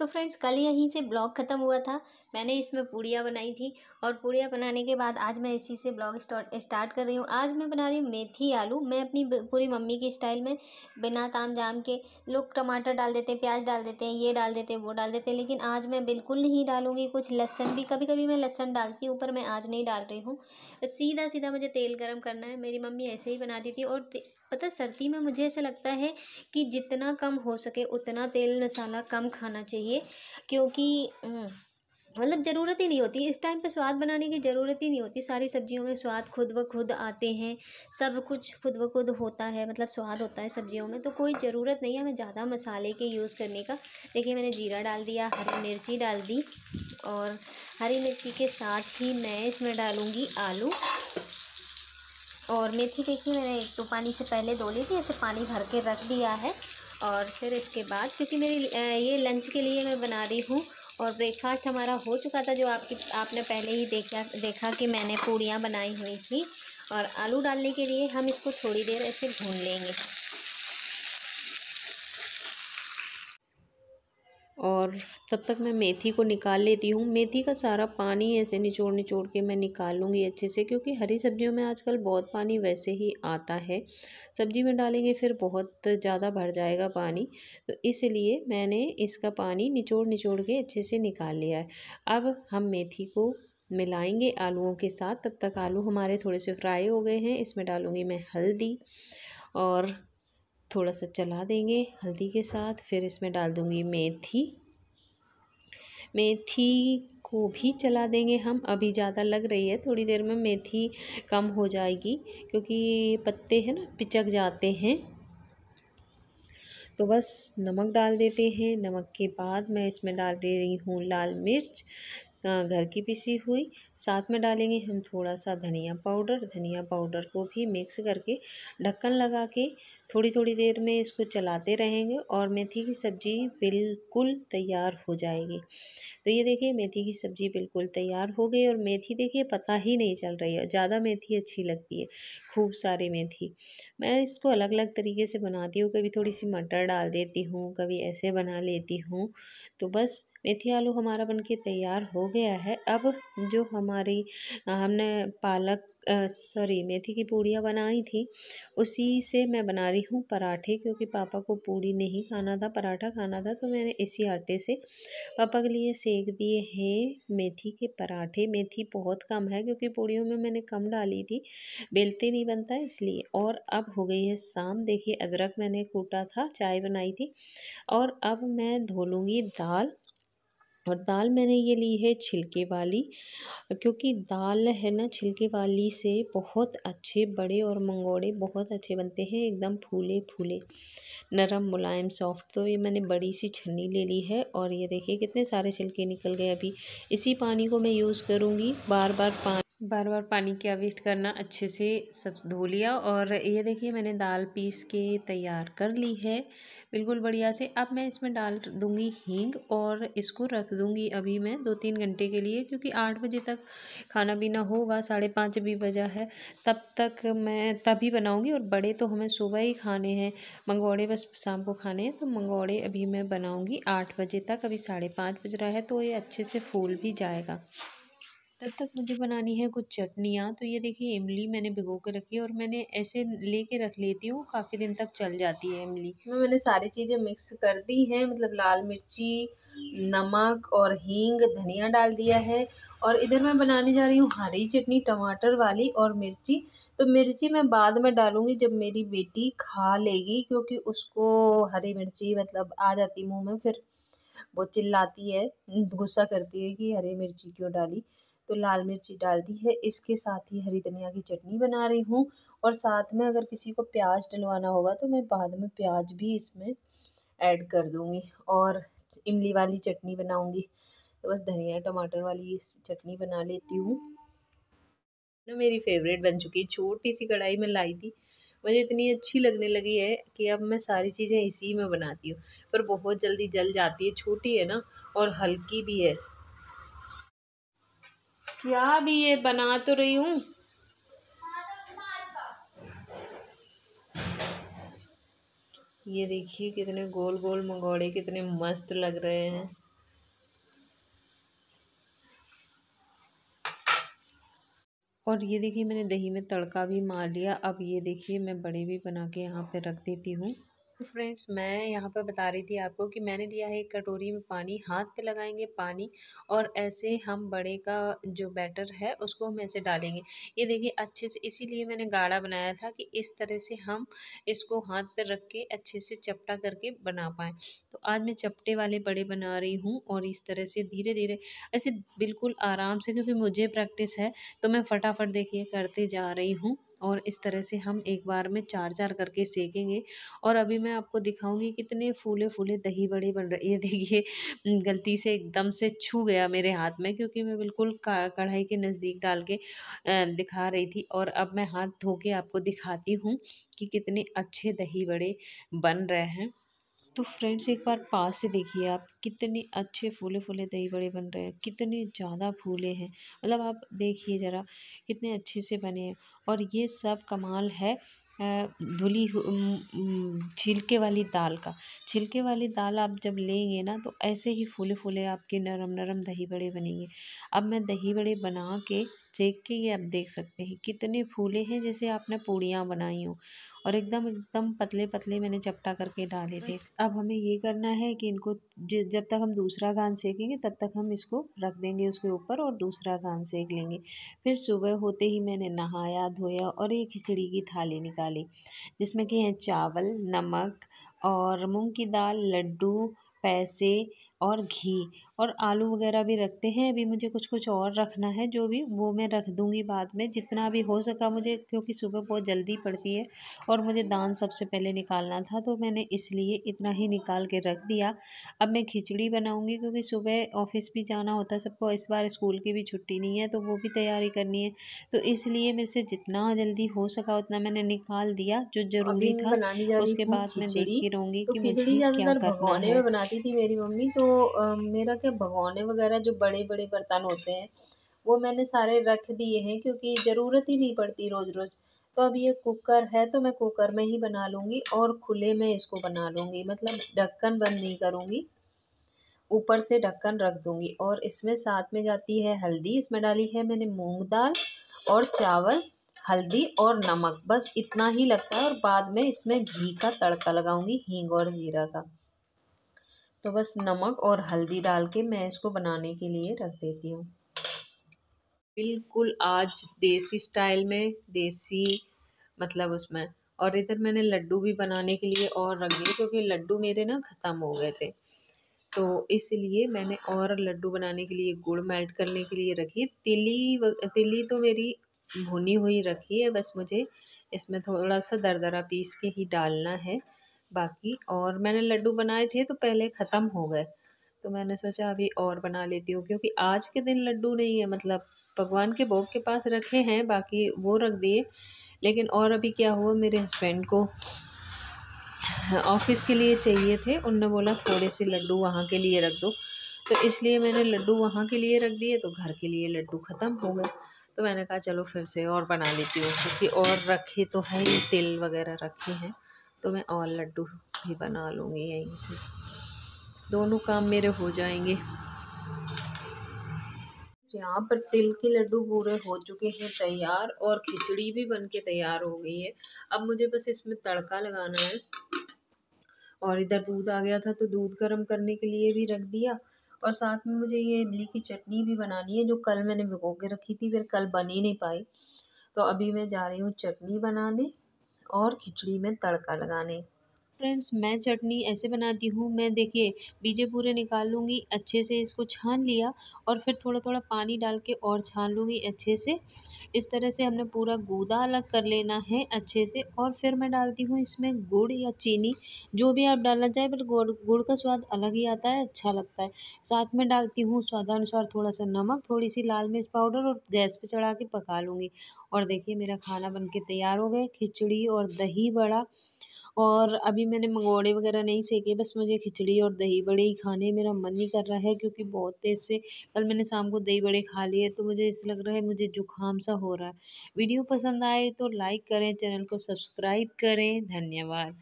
तो फ्रेंड्स, कल यहीं से ब्लॉग ख़त्म हुआ था। मैंने इसमें पूड़ियाँ बनाई थी और पूड़ियाँ बनाने के बाद आज मैं इसी से ब्लॉग स्टार्ट कर रही हूँ। आज मैं बना रही हूँ मेथी आलू। मैं अपनी पूरी मम्मी की स्टाइल में बिना ताम जाम के लोग टमाटर डाल देते हैं, प्याज डाल देते हैं, ये डाल देते हैं, वो डाल देते हैं, लेकिन आज मैं बिल्कुल नहीं डालूँगी कुछ लहसन भी। कभी कभी मैं लहसन डालती हूँ, पर मैं आज नहीं डाल रही हूँ। सीधा सीधा मुझे तेल गर्म करना है। मेरी मम्मी ऐसे ही बनाती थी और पता सर्दी में मुझे ऐसा लगता है कि जितना कम हो सके उतना तेल मसाला कम खाना चाहिए, क्योंकि मतलब ज़रूरत ही नहीं होती। इस टाइम पे स्वाद बनाने की ज़रूरत ही नहीं होती। सारी सब्जियों में स्वाद खुद व खुद आते हैं। सब कुछ खुद व खुद होता है मतलब स्वाद होता है सब्जियों में तो कोई ज़रूरत नहीं है हमें ज़्यादा मसाले के यूज़ करने का। देखिए, मैंने जीरा डाल दिया, हरी मिर्ची डाल दी और हरी मिर्ची के साथ ही मैं इसमें डालूँगी आलू। और मेथी देखिए, मैंने एक तो पानी से पहले धो ली थी, ऐसे पानी भर के रख दिया है। और फिर इसके बाद, क्योंकि मेरी ये लंच के लिए मैं बना रही हूँ और ब्रेकफास्ट हमारा हो चुका था, जो आपकी, आपने पहले ही देखा देखा कि मैंने पूड़ियाँ बनाई हुई थी। और आलू डालने के लिए हम इसको थोड़ी देर ऐसे भून लेंगे। और तब तक मैं मेथी को निकाल लेती हूँ। मेथी का सारा पानी ऐसे निचोड़ निचोड़ के मैं निकाल लूँगी अच्छे से, क्योंकि हरी सब्जियों में आजकल बहुत पानी वैसे ही आता है। सब्ज़ी में डालेंगे फिर बहुत ज़्यादा भर जाएगा पानी तो इसलिए मैंने इसका पानी निचोड़ निचोड़ के अच्छे से निकाल लिया है। अब हम मेथी को मिलाएँगे आलूओं के साथ। तब तक आलू हमारे थोड़े से फ्राई हो गए हैं। इसमें डालूँगी मैं हल्दी और थोड़ा सा चला देंगे हल्दी के साथ, फिर इसमें डाल दूँगी मेथी। मेथी को भी चला देंगे हम, अभी ज़्यादा लग रही है, थोड़ी देर में मेथी कम हो जाएगी, क्योंकि पत्ते हैं ना, पिचक जाते हैं। तो बस नमक डाल देते हैं, नमक के बाद मैं इसमें डाल दे रही हूँ लाल मिर्च घर की पिसी हुई। साथ में डालेंगे हम थोड़ा सा धनिया पाउडर। धनिया पाउडर को भी मिक्स करके ढक्कन लगा के थोड़ी थोड़ी देर में इसको चलाते रहेंगे और मेथी की सब्ज़ी बिल्कुल तैयार हो जाएगी। तो ये देखिए, मेथी की सब्ज़ी बिल्कुल तैयार हो गई और मेथी देखिए, पता ही नहीं चल रही है। ज़्यादा मेथी अच्छी लगती है, खूब सारी मेथी। मैं इसको अलग अलग तरीके से बनाती हूँ। कभी थोड़ी सी मटर डाल देती हूँ, कभी ऐसे बना लेती हूँ। तो बस मेथी आलू हमारा बनके तैयार हो गया है। अब जो हमारी हमने पालक सॉरी, मेथी की पूड़ियाँ बनाई थी, उसी से मैं बना रही हूँ पराठे, क्योंकि पापा को पूड़ी नहीं खाना था, पराठा खाना था तो मैंने इसी आटे से पापा के लिए सेक दिए हैं मेथी के पराठे। मेथी बहुत कम है, क्योंकि पूड़ियों में मैंने कम डाली थी, बेलते नहीं बनता इसलिए। और अब हो गई है शाम, देखिए, अदरक मैंने कूटा था, चाय बनाई थी, और अब मैं धो लूँगी दाल। और दाल मैंने ये ली है छिलके वाली, क्योंकि दाल है ना छिलके वाली से बहुत अच्छे बड़े और मंगोड़े बहुत अच्छे बनते हैं, एकदम फूले फूले। नरम, मुलायम, सॉफ्ट तो ये मैंने बड़ी सी छन्नी ले ली है और ये देखिए कितने सारे छिलके निकल गए अभी। इसी पानी को मैं यूज़ करूँगी, बार बार पानी बार बार पानी क्या वेस्ट करना अच्छे से सब धो लिया और ये देखिए मैंने दाल पीस के तैयार कर ली है। बिल्कुल बढ़िया से। अब मैं इसमें डाल दूँगी हींग और इसको रख दूँगी अभी मैं दो तीन घंटे के लिए क्योंकि आठ बजे तक खाना पीना होगा, साढ़े पाँच भी बजा है। तब तक मैं तभी बनाऊँगी और बड़े तो हमें सुबह ही खाने हैं। मंगौड़े बस शाम को खाने हैं तो मंगौड़े अभी मैं बनाऊँगी आठ बजे तक। अभी साढ़े पाँच बज रहा है तो ये अच्छे से फूल भी जाएगा। तब तक मुझे बनानी है कुछ चटनियाँ। तो ये देखिए, इमली मैंने भिगो के रखी है और मैंने ऐसे लेके रख लेती हूँ, काफ़ी दिन तक चल जाती है इमली। मैंने सारी चीज़ें मिक्स कर दी हैं मतलब लाल मिर्ची, नमक और हींग, धनिया डाल दिया है और इधर मैं बनाने जा रही हूँ हरी चटनी, टमाटर वाली और मिर्ची। तो मिर्ची मैं बाद में डालूँगी जब मेरी बेटी खा लेगी, क्योंकि उसको हरी मिर्ची मतलब आ जाती मुँह में, फिर वो चिल्लाती है, गुस्सा करती है कि हरी मिर्ची क्यों डाली। तो लाल मिर्ची डाल दी है। इसके साथ ही हरी धनिया की चटनी बना रही हूँ और साथ में अगर किसी को प्याज डलवाना होगा तो मैं बाद में प्याज भी इसमें ऐड कर दूँगी और इमली वाली चटनी बनाऊँगी। तो बस धनिया, टमाटर वाली चटनी बना लेती हूँ। ना मेरी फेवरेट बन चुकी है। छोटी सी कढ़ाई में लाई थी। मुझे इतनी अच्छी लगने लगी है कि अब मैं सारी चीज़ें इसी में बनाती हूँ। पर बहुत जल्दी जल जाती है। छोटी है ना और हल्की भी है। क्या अभी ये बना तो रही हूँ? ये देखिए कितने गोल गोल मंगोड़े, कितने मस्त लग रहे हैं। और ये देखिए मैंने दही में तड़का भी मार लिया। अब ये देखिए मैं बड़े भी बना के यहाँ पे रख देती हूँ। तो फ्रेंड्स, मैं यहाँ पर बता रही थी आपको कि मैंने लिया है एक कटोरी में पानी हाथ पे लगाएँगे पानी और ऐसे हम बड़े का जो बैटर है उसको हम ऐसे डालेंगे। ये देखिए अच्छे से, इसीलिए मैंने गाढ़ा बनाया था कि इस तरह से हम इसको हाथ पे रख के अच्छे से चपटा करके बना पाए। तो आज मैं चपटे वाले बड़े बना रही हूँ और इस तरह से धीरे धीरे ऐसे बिल्कुल आराम से, क्योंकि मुझे प्रैक्टिस है तो मैं फटाफट देखिए करते जा रही हूँ। और इस तरह से हम एक बार में चार चार करके सेकेंगे। और अभी मैं आपको दिखाऊँगी कितने फूले फूले दही बड़े बन रहे ये देखिए गलती से एकदम से छू गया मेरे हाथ में क्योंकि मैं बिल्कुल कढ़ाई के नज़दीक डाल के दिखा रही थी। और अब मैं हाथ धो के आपको दिखाती हूँ कि कितने अच्छे दही बड़े बन रहे हैं। तो फ्रेंड्स, एक बार पास से देखिए आप, कितने अच्छे फूले फूले दही बड़े बन रहे हैं, कितने ज़्यादा फूले हैं। मतलब आप देखिए ज़रा, कितने अच्छे से बने हैं। और ये सब कमाल है धुली छिलके वाली दाल का। छिलके वाली दाल आप जब लेंगे ना तो ऐसे ही फूले फूले आपके नरम नरम दही बड़े बनेंगे। अब मैं दही बड़े बना के, सेक के ये आप देख सकते हैं, कितने फूले हैं जैसे आपने पूड़ियाँ बनाई हों। और एकदम एकदम पतले पतले मैंने चपटा करके डाले थे। अब हमें ये करना है कि इनको जब तक हम दूसरा गान सेकेंगे तब तक हम इसको रख देंगे उसके ऊपर और दूसरा गान सेक लेंगे। फिर सुबह होते ही मैंने नहाया धोया और एक खिचड़ी की थाली निकाली जिसमें कि हैं चावल नमक और मूंग की दाल लड्डू पैसे और घी। और आलू वगैरह भी रखते हैं। अभी मुझे कुछ कुछ और रखना है जो भी वो मैं रख दूँगी बाद में जितना भी हो सका मुझे क्योंकि सुबह बहुत जल्दी पड़ती है और मुझे दान सबसे पहले निकालना था तो मैंने इसलिए इतना ही निकाल के रख दिया। अब मैं खिचड़ी बनाऊँगी क्योंकि सुबह ऑफ़िस भी जाना होता है सबको इस बार स्कूल की भी छुट्टी नहीं है तो वो भी तैयारी करनी है। तो इसलिए मेरे से जितना जल्दी हो सका उतना मैंने निकाल दिया जो ज़रूरी था। उसके बाद मैं देखती रहूँगी तो खिचड़ी ज़्यादातर भगवाने में बनाती थी मेरी मम्मी तो मेरा क्या भगोने वगैरह जो बड़े बड़े बर्तन होते हैं, वो मैंने सारे रख दिए हैं क्योंकि ज़रूरत ही नहीं पड़ती रोज़ रोज़ तो अब ये कुकर है तो मैं कुकर में ही बना लूँगी और खुले में इसको बना लूँगी मतलब ढक्कन बंद नहीं करूँगी। ऊपर से ढक्कन रख दूँगी और इसमें साथ में जाती है हल्दी, इसमें डाली है मैंने मूंग दाल और चावल, हल्दी और नमक, बस इतना ही लगता है और बाद में इसमें घी का तड़का लगाऊँगी, हींग और ज़ीरा का। तो बस नमक और हल्दी डाल के मैं इसको बनाने के लिए रख देती हूँ। बिल्कुल आज देसी स्टाइल में, देसी मतलब उसमें। और इधर मैंने लड्डू भी बनाने के लिए और रख दिए क्योंकि लड्डू मेरे ना ख़त्म हो गए थे। तो इसलिए मैंने और लड्डू बनाने के लिए गुड़ मेल्ट करने के लिए रखी। तिली तिली तो मेरी भुनी हुई रखी है, बस मुझे इसमें थोड़ा सा दरदरा पीस के ही डालना है। बाकी। और मैंने लड्डू बनाए थे तो पहले ख़त्म हो गए। तो मैंने सोचा अभी और बना लेती हूँ, क्योंकि आज के दिन लड्डू नहीं है। मतलब भगवान के भोग के पास रखे हैं, बाकी वो रख दिए। लेकिन और अभी क्या हुआ, मेरे हस्बैंड को ऑफ़िस के लिए चाहिए थे। उनने बोला, थोड़े से लड्डू वहाँ के लिए रख दो। तो इसलिए मैंने लड्डू वहाँ के लिए रख दिए तो घर के लिए लड्डू ख़त्म हो गए। तो मैंने कहा, चलो फिर से और बना लेती हूँ, क्योंकि और रखे तो है ही, तिल वगैरह रखे हैं। तो मैं और लड्डू भी बना लूँगी यहीं से। दोनों काम मेरे हो जाएँगे। यहाँ पर तिल के लड्डू पूरे हो चुके हैं तैयार और खिचड़ी भी बन के तैयार हो गई है। अब मुझे बस इसमें तड़का लगाना है। और इधर दूध आ गया था तो दूध गर्म करने के लिए भी रख दिया। और साथ में मुझे ये इमली की चटनी भी बनानी है जो कल मैंने भिगो के रखी थी, फिर कल बन नहीं पाई। तो अभी मैं जा रही हूँ चटनी बनाने। और खिचड़ी में तड़का लगाने। फ्रेंड्स मैं चटनी ऐसे बनाती हूँ, मैं देखिए, बीजे पूरे निकाल लूँगी, अच्छे से इसको छान लिया और फिर थोड़ा थोड़ा पानी डाल के और छान लूँगी अच्छे से। इस तरह से हमने पूरा गूदा अलग कर लेना है अच्छे से और फिर मैं डालती हूँ इसमें गुड़ या चीनी, जो भी आप डालना चाहें पर गुड़ गुड़ का स्वाद अलग ही आता है अच्छा लगता है। साथ में डालती हूँ स्वादानुसार थोड़ा सा नमक थोड़ी सी लाल मिर्च पाउडर और गैस पे चढ़ा के पका लूँगी। और देखिए मेरा खाना बन के तैयार हो गया, खिचड़ी और दही बड़ा। और अभी मैंने मंगोड़े वगैरह नहीं सेके, बस मुझे खिचड़ी और दही बड़े ही खाने मेरा मन नहीं कर रहा है क्योंकि बहुत तेज़ से कल मैंने शाम को दही बड़े खा लिए तो मुझे ऐसा लग रहा है मुझे जुकाम सा हो रहा है। वीडियो पसंद आए तो लाइक करें, चैनल को सब्सक्राइब करें। धन्यवाद।